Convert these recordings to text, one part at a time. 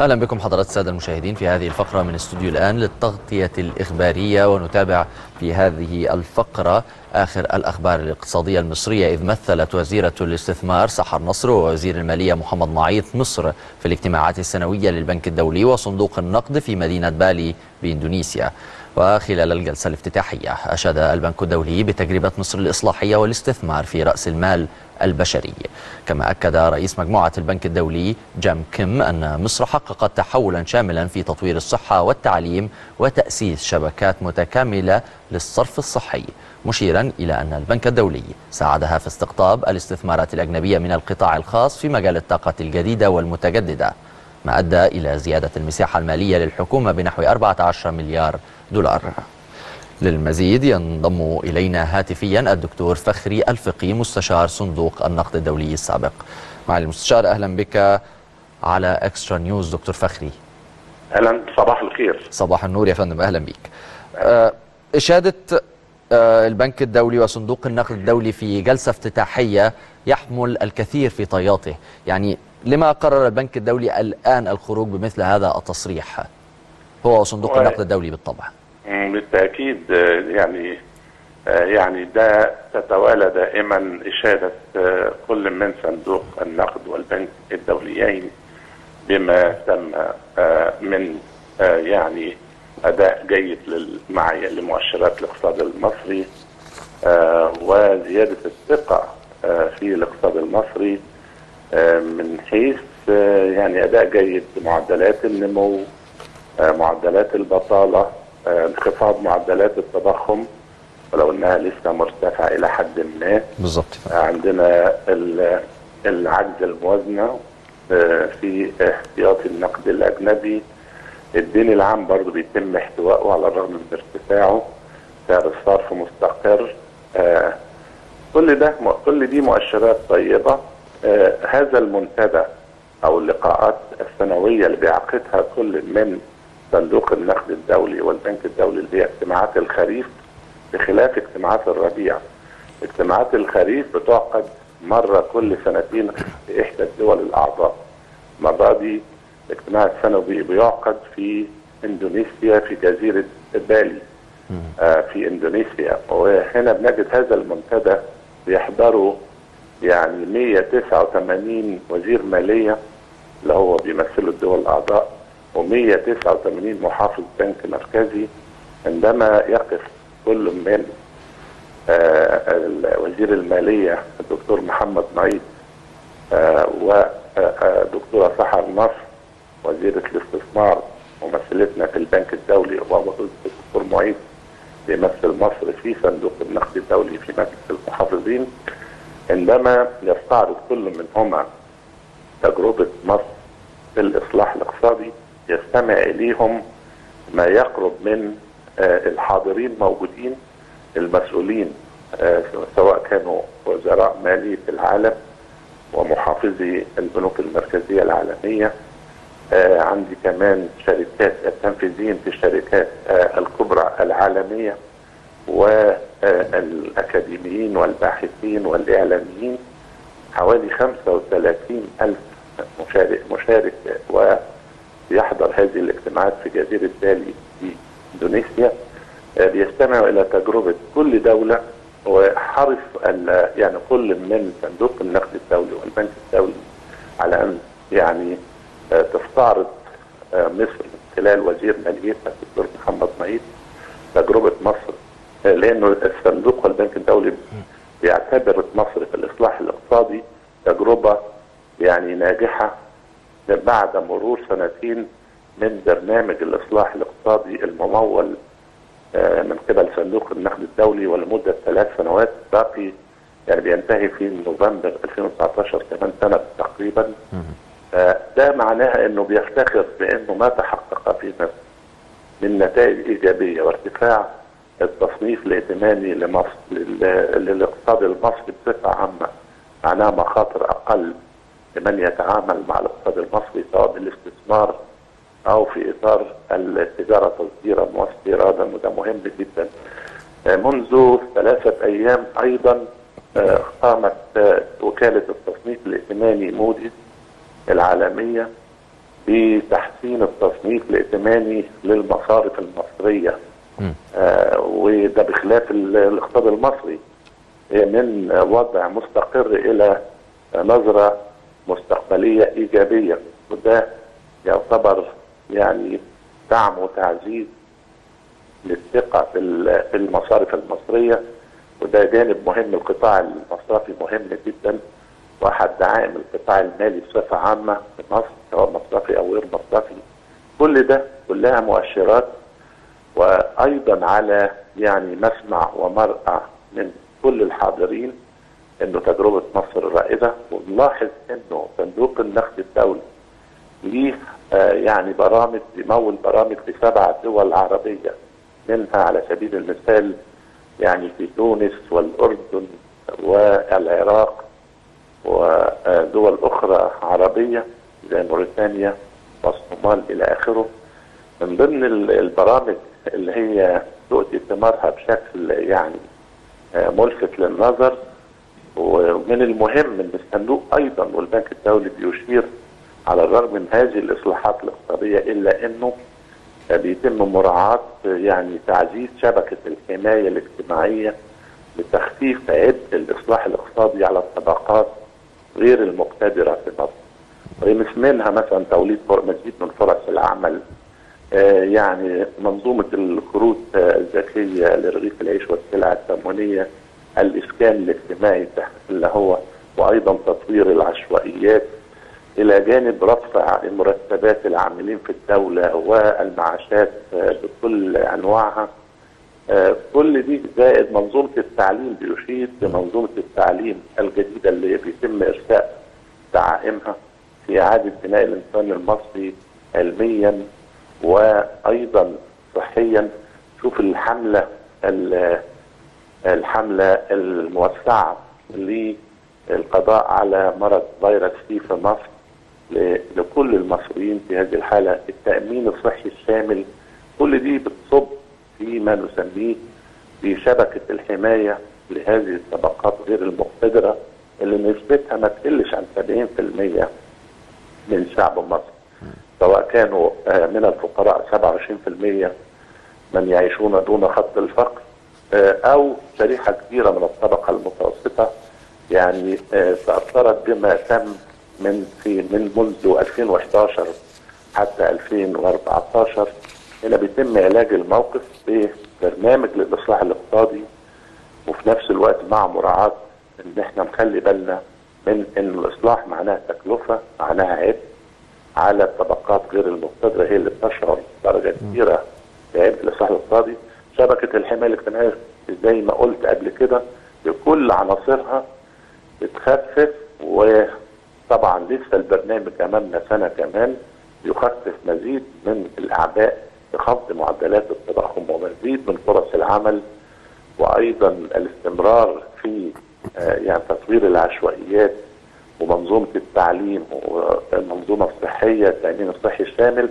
أهلا بكم حضرات السادة المشاهدين في هذه الفقرة من استوديو الآن للتغطية الإخبارية ونتابع في هذه الفقرة آخر الأخبار الاقتصادية المصرية. إذ مثلت وزيرة الاستثمار سحر نصر ووزير المالية محمد معيط مصر في الاجتماعات السنوية للبنك الدولي وصندوق النقد في مدينة بالي بإندونيسيا. وخلال الجلسة الافتتاحية أشاد البنك الدولي بتجربة مصر الإصلاحية والاستثمار في رأس المال البشري كما أكد رئيس مجموعة البنك الدولي جام كيم أن مصر حققت تحولا شاملا في تطوير الصحة والتعليم وتأسيس شبكات متكاملة للصرف الصحي. مشيرا إلى أن البنك الدولي ساعدها في استقطاب الاستثمارات الأجنبية من القطاع الخاص في مجال الطاقة الجديدة والمتجددة ما أدى إلى زيادة المساحة المالية للحكومة بنحو 14 مليار دولار. للمزيد ينضم إلينا هاتفيا الدكتور فخري الفقي مستشار صندوق النقد الدولي السابق. معالي المستشار أهلا بك على اكسترا نيوز دكتور فخري. أهلا صباح الخير. صباح النور يا فندم أهلا بك. آه، إشادة آه، البنك الدولي وصندوق النقد الدولي في جلسة افتتاحية يحمل الكثير في طياته. يعني لما قرر البنك الدولي الآن الخروج بمثل هذا التصريح؟ هو وصندوق هو- النقد الدولي بالطبع. بالتأكيد آه، يعني آه، يعني ده تتوالى دائما إشادة آه، كل من صندوق النقد والبنك الدوليين بما تم من يعني أداء جيد للمعايير لمؤشرات الاقتصاد المصري وزيادة الثقة في الاقتصاد المصري من حيث يعني أداء جيد بمعدلات النمو معدلات البطالة انخفاض معدلات التضخم ولو إنها لسه مرتفعة إلى حد ما. بالضبط عندنا ال- العجز الموازنة آه، في احتياطي النقد الأجنبي. الدين العام برضه بيتم احتوائه على الرغم من ارتفاعه. سعر الصرف مستقر. آه، كل ده كل دي مؤشرات طيبة. آه، هذا المنتدى أو اللقاءات السنوية اللي بيعقدها كل من صندوق النقد الدولي والبنك الدولي اللي هي اجتماعات الخريف بخلاف اجتماعات الربيع. اجتماعات الخريف بتعقد مرة كل سنتين في احدى الدول الأعضاء. المرة دي الاجتماع السنوي بيعقد في إندونيسيا في جزيرة بالي. آه، في إندونيسيا. وهنا بنجد هذا المنتدى بيحضروا يعني 189 وزير مالية اللي هو بيمثلوا الدول الأعضاء. و189 محافظ بنك مركزي عندما يقف كل من آه، وزير المالية الدكتور محمد معيد ودكتوره سحر نصر وزيره الاستثمار ممثلتنا في البنك الدولي والدكتور معيد بيمثل مصر في صندوق النقد الدولي في مجلس المحافظين. عندما يستعرض كل منهما تجربة مصر في الإصلاح الاقتصادي يستمع إليهم ما يقرب من آه، الحاضرين موجودين المسؤولين آه، سواء كانوا وزراء مالية العالم ومحافظي البنوك المركزية العالمية. آه، عندي كمان شركات التنفيذيين في الشركات الكبرى العالمية والأكاديميين والباحثين والإعلاميين. حوالي 35 ألف مشارك, مشارك ويحضر هذه الاجتماعات في جزيرة بالي في إندونيسيا آه، بيستمعوا إلى تجربة كل دولة وحرص يعني كل من صندوق النقد الدولي والبنك الدولي على أن يعني آه، تستعرض آه، مصر من خلال وزير ماليتها الدكتور محمد معيد تجربة مصر آه، لأنه الصندوق والبنك الدولي بيعتبر مصر في الإصلاح الاقتصادي تجربة يعني ناجحة بعد مرور سنتين من برنامج الإصلاح الاقتصادي الممول آه، من قبل صندوق النقد الدولي ولمدة ثلاث سنوات باقي يعني بينتهي في نوفمبر 2019 كمان سنة تقريبا. آه، ده معناها إنه بيفتخر بإنه ما تحقق في مصر من نتائج إيجابية وارتفاع التصنيف الائتماني لمصر لل- للاقتصاد المصري بصفة عامة معناها مخاطر أقل. لمن يتعامل مع الاقتصاد المصري سواء بالاستثمار أو في إطار التجارة تصديرا واستيرادا وده مهم جدا. منذ ثلاثة أيام أيضا آه، قامت آه، وكالة التصنيف الائتماني موديز العالمية بتحسين التصنيف الائتماني للمصارف المصرية. آه وده بخلاف ال- الاقتصاد المصري من وضع مستقر إلى نظرة مستقبلية إيجابية. وده يعتبر يعني دعم وتعزيز للثقة في ال- في المصارف المصرية. وده جانب مهم القطاع المصرفي مهم جدا وأحد دعائم القطاع المالي بصفة عامة في مصر سواء مصرفي أو غير مصرفي. كل ده كلها مؤشرات وأيضا على يعني مسمع ومرأى من كل الحاضرين. إنه تجربة مصر رائدة ونلاحظ إنه صندوق النقد الدولي ليه آه يعني برامج بيمول برامج في سبع دول عربية منها على سبيل المثال يعني في تونس والأردن والعراق ودول أخرى عربية زي موريتانيا والصومال إلى آخره. من ضمن ال- البرامج اللي هي تؤتي ثمارها بشكل يعني آه، ملفت للنظر ومن المهم إن الصندوق أيضا والبنك الدولي بيشير على الرغم من هذه الإصلاحات الاقتصادية إلا إنه بيتم مراعاة يعني تعزيز شبكة الحماية الاجتماعية لتخفيف عبء الإصلاح الاقتصادي على الطبقات غير المقتدرة في مصر. ومش منها مثلا توليد مزيد من فرص العمل آه، يعني منظومة الكروت الذكية لرغيف العيش والسلع التموينية الإسكان الاجتماعي اللي هو وأيضا تطوير العشوائيات إلى جانب رفع مرتبات العاملين في الدولة والمعاشات آه، بكل أنواعها. آه، كل دي زائد منظومة التعليم بيشيد بمنظومة التعليم الجديدة اللي بيتم إرساء دعائمها في إعادة بناء الإنسان المصري علميا وأيضا صحيا. شوف الحملة ال- الحملة الموسعة للقضاء على مرض فيروس سي في مصر لكل المصريين في هذه الحالة. التأمين الصحي الشامل كل دي بتصب في ما نسميه بشبكة الحماية لهذه الطبقات غير المقتدرة اللي نسبتها ما تقلش عن 70% من شعب مصر. سواء كانوا آه، من الفقراء 27% من يعيشون دون خط الفقر أو شريحة كبيرة من الطبقة المتوسطة يعني آه، تأثرت بما تم من في من منذ 2011 حتى 2014 هنا بيتم علاج الموقف ببرنامج للإصلاح الاقتصادي وفي نفس الوقت مع مراعاة إن إحنا نخلي بالنا من إن الإصلاح معناها تكلفة معناها عبء على الطبقات غير المقتدرة هي اللي بتشعر بدرجه كبيرة بعبء الإصلاح الاقتصادي. شبكة الحماية الاجتماعية زي ما قلت قبل كده بكل عناصرها بتخفف وطبعا لسه البرنامج أمامنا سنة كمان يخفف مزيد من الأعباء بخفض معدلات التضخم ومزيد من فرص العمل وأيضا الاستمرار في آه، يعني تطوير العشوائيات ومنظومة التعليم والمنظومه الصحيه التأمين الصحي الشامل.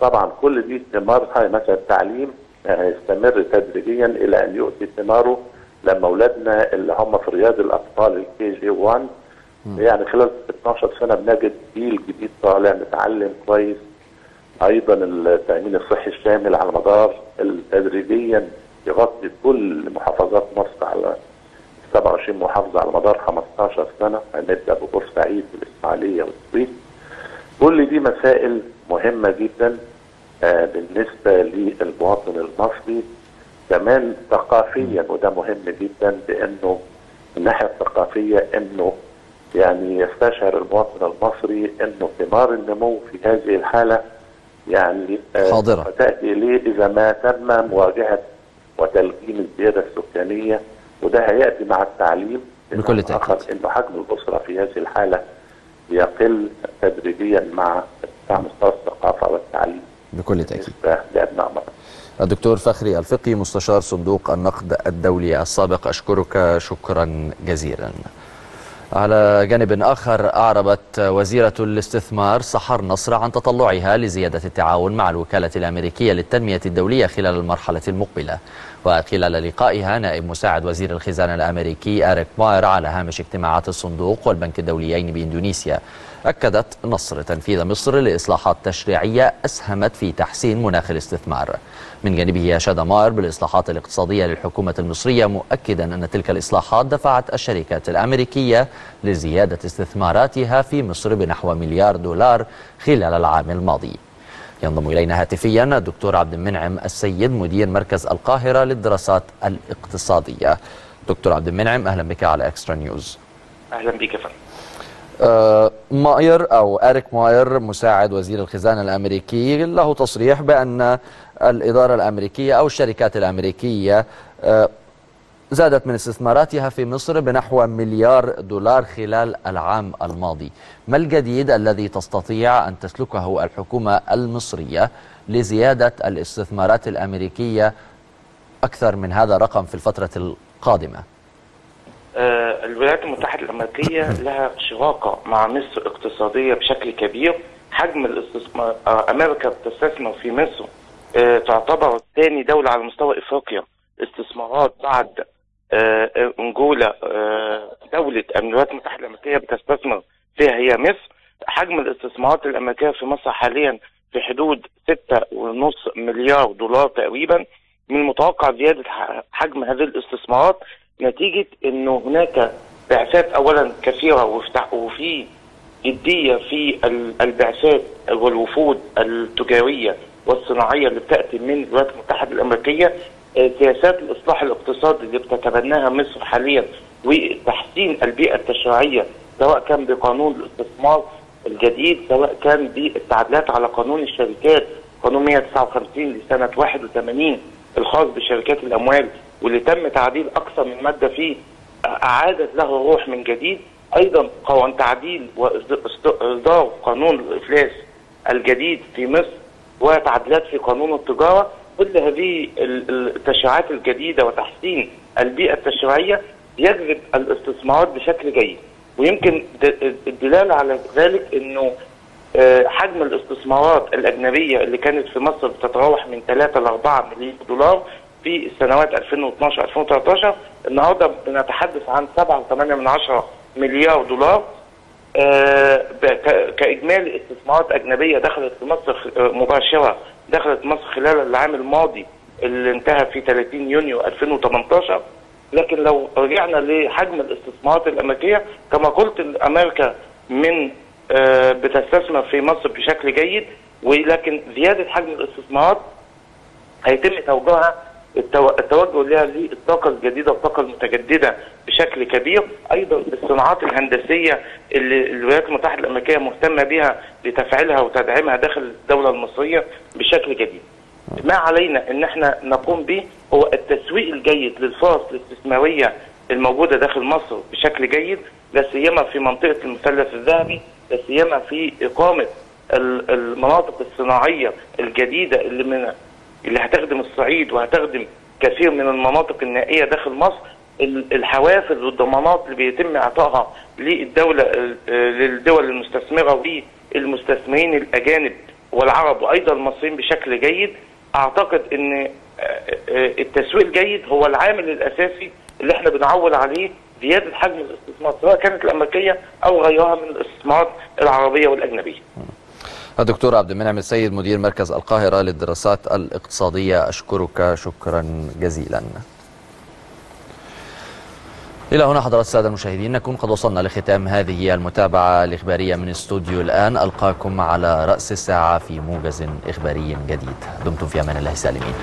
طبعا كل دي ثمارها مثلا التعليم هيستمر تدريجيا إلى أن يؤتي ثماره لما اولادنا اللي هم في رياض الاطفال الكي جي 1 يعني خلال 12 سنة بنجد جيل جديد طالع متعلم كويس. أيضا التأمين الصحي الشامل على مدار تدريجيا يغطي كل محافظات مصر على 27 محافظة على مدار 15 سنة. هنبدأ ببورسعيد والإسماعيلية والسويس. كل دي مسائل مهمة جدا. بالنسبة للمواطن المصري كمان ثقافيا وده مهم جدا بأنه من الناحية الثقافية إنه يعني يستشعر المواطن المصري إنه ثمار النمو في هذه الحالة يعني آه، حاضرة. تاتي إليه إذا ما تم مواجهة وتلقين الزيادة السكانية وده هيأتي مع التعليم بكل. آخر إنه حجم الأسرة في هذه الحالة يقل تدريجيا مع مستوى الثقافة والتعليم بكل تأكيد. لأبناء مصر. الدكتور فخري الفقي مستشار صندوق النقد الدولي السابق أشكرك شكرا جزيلا. على جانب آخر أعربت وزيرة الاستثمار سحر نصر عن تطلعها لزيادة التعاون مع الوكالة الأمريكية للتنمية الدولية خلال المرحلة المقبلة. وخلال لقائها نائب مساعد وزير الخزانة الأمريكي أريك ماير على هامش اجتماعات الصندوق والبنك الدوليين بإندونيسيا. أكدت نصر تنفيذ مصر لإصلاحات تشريعية أسهمت في تحسين مناخ الاستثمار. من جانبه أشاد ماير بالإصلاحات الاقتصادية للحكومة المصرية مؤكدا أن تلك الإصلاحات دفعت الشركات الأمريكية لزيادة استثماراتها في مصر بنحو مليار دولار خلال العام الماضي. ينضم إلينا هاتفيا الدكتور عبد المنعم السيد مدير مركز القاهرة للدراسات الاقتصادية. دكتور عبد المنعم أهلا بك على إكسترا نيوز أهلا بك آه ماير أو أريك ماير مساعد وزير الخزانة الأمريكي له تصريح بأن الإدارة الأمريكية أو الشركات الأمريكية آه زادت من استثماراتها في مصر بنحو مليار دولار خلال العام الماضي. ما الجديد الذي تستطيع أن تسلكه الحكومة المصرية لزيادة الاستثمارات الأمريكية أكثر من هذا الرقم في الفترة القادمة؟ آه الولايات المتحدة الأمريكية لها شراكة مع مصر اقتصادية بشكل كبير. حجم الاستثمار آه أمريكا بتستثمر في مصر آه تعتبر ثاني دولة على مستوى إفريقيا. استثمارات بعد انجولا دولة الولايات المتحدة الأمريكية بتستثمر فيها هي مصر. حجم الاستثمارات الأمريكية في مصر حاليا في حدود 6.5 مليار دولار تقريبا. من المتوقع زيادة حجم هذه الاستثمارات نتيجة أنه هناك بعثات أولا كثيرة وفي جدية في البعثات والوفود التجارية والصناعية اللي بتأتي من الولايات المتحدة الأمريكية سياسات الإصلاح الاقتصادي اللي بتتبناها مصر حاليا وتحسين البيئة التشريعية سواء كان بقانون الاستثمار الجديد سواء كان بالتعديلات على قانون الشركات قانون 159 لسنة 81 الخاص بشركات الأموال. واللي تم تعديل أكثر من مادة فيه أعادت له روح من جديد. أيضا قوان تعديل وإصدار قانون الإفلاس الجديد في مصر وتعديلات في قانون التجارة كل هذه التشريعات الجديدة وتحسين البيئة التشريعية يجذب الاستثمارات بشكل جيد. ويمكن الدلالة على ذلك إنه حجم الاستثمارات الأجنبية اللي كانت في مصر بتتراوح من 3 ل 4 مليون دولار في السنوات 2012 2013 النهارده بنتحدث عن 7.8 مليار دولار كإجمالي استثمارات أجنبية دخلت في مصر مباشرة دخلت مصر خلال العام الماضي اللي انتهى في 30 يونيو 2018 لكن لو رجعنا لحجم الاستثمارات الأمريكية كما قلت أمريكا من بتستثمر في مصر بشكل جيد ولكن زيادة حجم الاستثمارات هيتم توجيهها التوجه لها للطاقه الجديدة والطاقة المتجددة بشكل كبير أيضا الصناعات الهندسية اللي الولايات المتحدة الأمريكية مهتمة بها لتفعيلها وتدعيمها داخل الدولة المصرية بشكل جديد. ما علينا إن إحنا نقوم به هو التسويق الجيد للفرص الاستثمارية الموجودة داخل مصر بشكل جيد لا سيما في منطقة المثلث الذهبي لا سيما في إقامة المناطق الصناعية الجديدة اللي من اللي هتخدم الصعيد وهتخدم كثير من المناطق النائية داخل مصر الحوافز والضمانات اللي بيتم إعطائها للدولة للدول المستثمرة والمستثمرين الأجانب والعرب وأيضا المصريين بشكل جيد أعتقد إن التسويق الجيد هو العامل الأساسي اللي إحنا بنعول عليه زيادة حجم الاستثمار سواء كانت الأمريكية أو غيرها من الاستثمارات العربية والأجنبية. الدكتور عبد المنعم السيد مدير مركز القاهرة للدراسات الاقتصادية أشكرك. شكرا جزيلا. إلى هنا حضرات السادة المشاهدين نكون قد وصلنا لختام هذه المتابعة الإخبارية من استوديو الآن. ألقاكم على رأس الساعة في موجز إخباري جديد. دمتم في أمان الله سالمين.